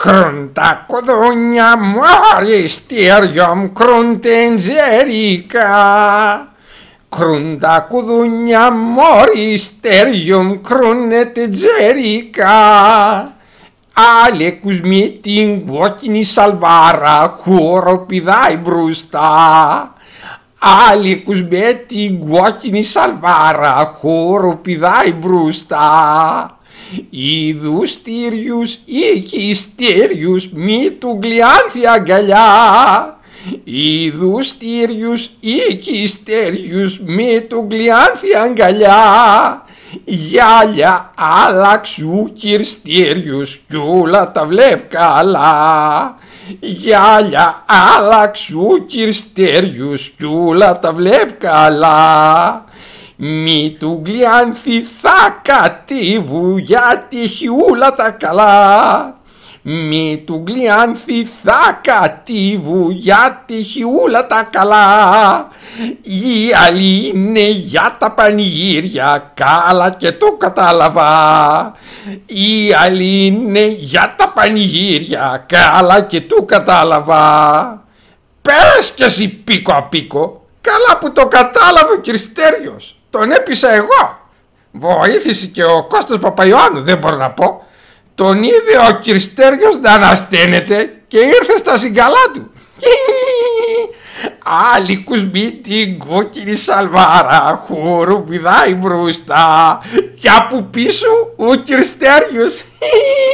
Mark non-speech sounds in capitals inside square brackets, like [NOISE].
Crunta codogna maristerium cruntenjerica. Crunda codogna maristerium crunetjerica. Alecus mietin vocini salvara, coro pidai brusta. Alicus beti guocini salvara, coro pidai brusta. Άλλοι με την κόκκινη σαλβάρα χώρο πηδάει μπροστά. Είδου στήριους οικιστήριους μη του γλιάνθη αγκαλιά. Είδου στήριους οικιστήριους μη του γλιάνθη αγκαλιά. Γυάλια άλλαξου κυρστήριους κι όλα τα βλέπ καλά. Γυάλια άλλαξου κυρστήριους κι όλα τα βλέπ καλά. Μη του γλιάνθη θα κατήβου γιατί χιούλα τα καλά. Μη του γλιάνθη θα κατήβου γιατί χιούλα τα καλά. Η άλλη είναι για τα πανηγύρια, καλά και το κατάλαβα. Η άλλη είναι για τα πανηγύρια, καλά και το κατάλαβα. Πες κι εσύ πίκο απίκο, καλά που το κατάλαβε ο Κριστέριος. Τον έπεισα εγώ. Βοήθησε και ο Κώστας Παπαϊωάννου δεν μπορώ να πω. Τον είδε ο Κριστέριος να ανασταίνεται και ήρθε στα συγκαλά του. Άλλη κουσμή την κόκκινη σαλβάρα χώρου πηδάει μπροστά και από πίσω ο Κριστέριος. [LAUGHS]